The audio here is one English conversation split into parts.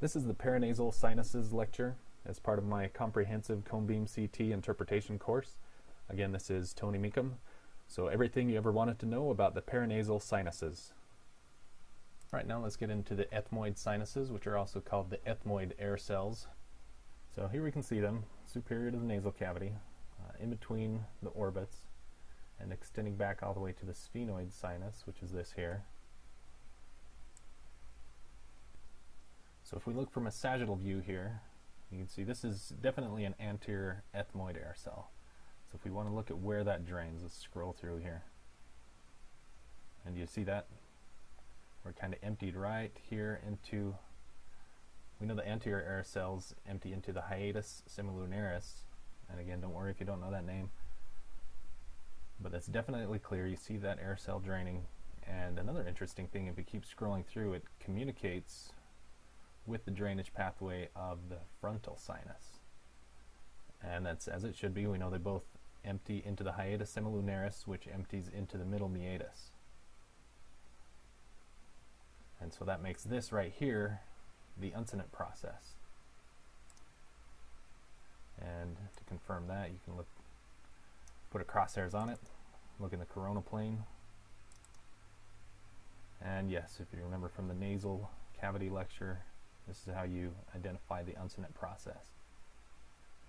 This is the paranasal sinuses lecture as part of my comprehensive cone beam CT interpretation course. Again, this is Tony Mecham. So everything you ever wanted to know about the paranasal sinuses. All right, now let's get into the ethmoid sinuses, which are also called the ethmoid air cells. So here we can see them, superior to the nasal cavity, uh, in between the orbits, and extending back all the way to the sphenoid sinus, which is this here. So if we look from a sagittal view here, you can see this is definitely an anterior ethmoid air cell. So if we want to look at where that drains, let's scroll through here. And you see that? We're kind of emptied right here into, we know the anterior air cells empty into the hiatus semilunaris. And again, don't worry if you don't know that name. But that's definitely clear. You see that air cell draining. And another interesting thing, if you keep scrolling through, it communicates with the drainage pathway of the frontal sinus. And that's as it should be. We know they both empty into the hiatus semilunaris, which empties into the middle meatus. And so that makes this right here the uncinate process. And to confirm that, you can look, put a crosshairs on it, look in the coronal plane. And yes, if you remember from the nasal cavity lecture, this is how you identify the uncinate process.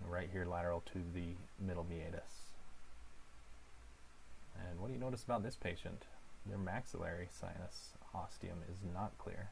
Right here lateral to the middle meatus. And what do you notice about this patient? Their maxillary sinus ostium is not clear.